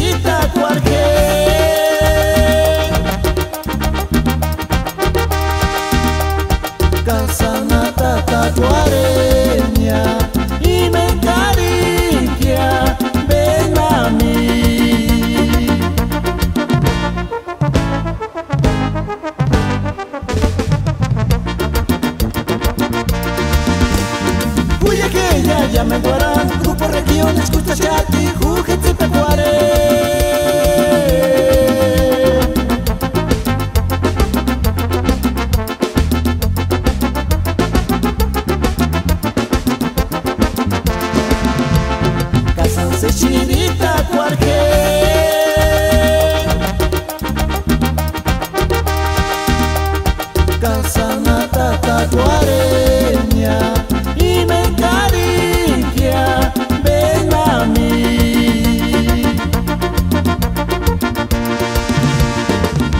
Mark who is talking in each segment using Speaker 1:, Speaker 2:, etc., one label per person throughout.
Speaker 1: Chirita cuarque Casanata tatuareña Y me caricia ven a mí. Uy, aquella ya me guarán Grupo Región, escucha chati, jujetzi pecuare Casanse chirita cuarque Casanata tatuareña Y me caricia ven a mí.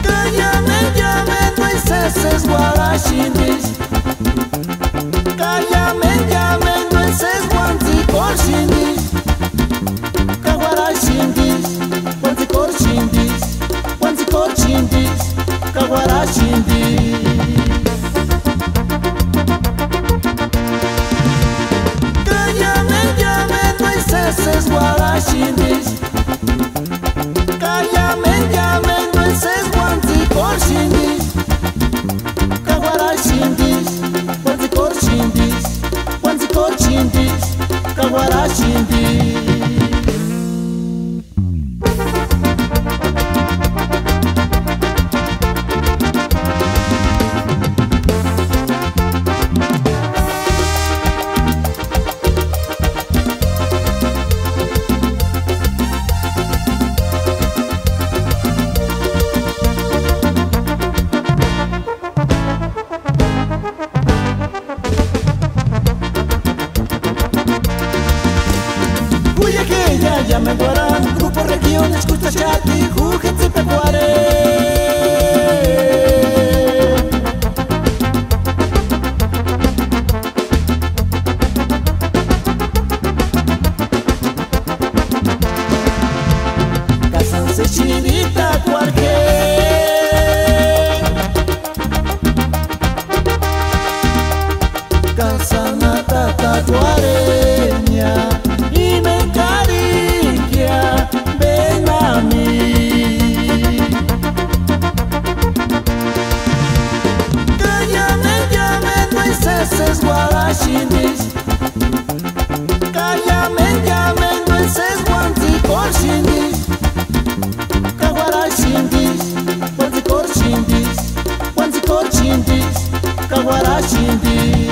Speaker 1: Cállame, llame, no hay ceses 天地。Ya me guarán Grupo Región, escucha chati, jujetzi pecuare Casanse chirita cuarque Casanata tatuareña haces guarashinis Kayamen yamen wences wanzi korshinis Kawarashinis Wanzi korshinis Wanzi korshinis Kawarashinis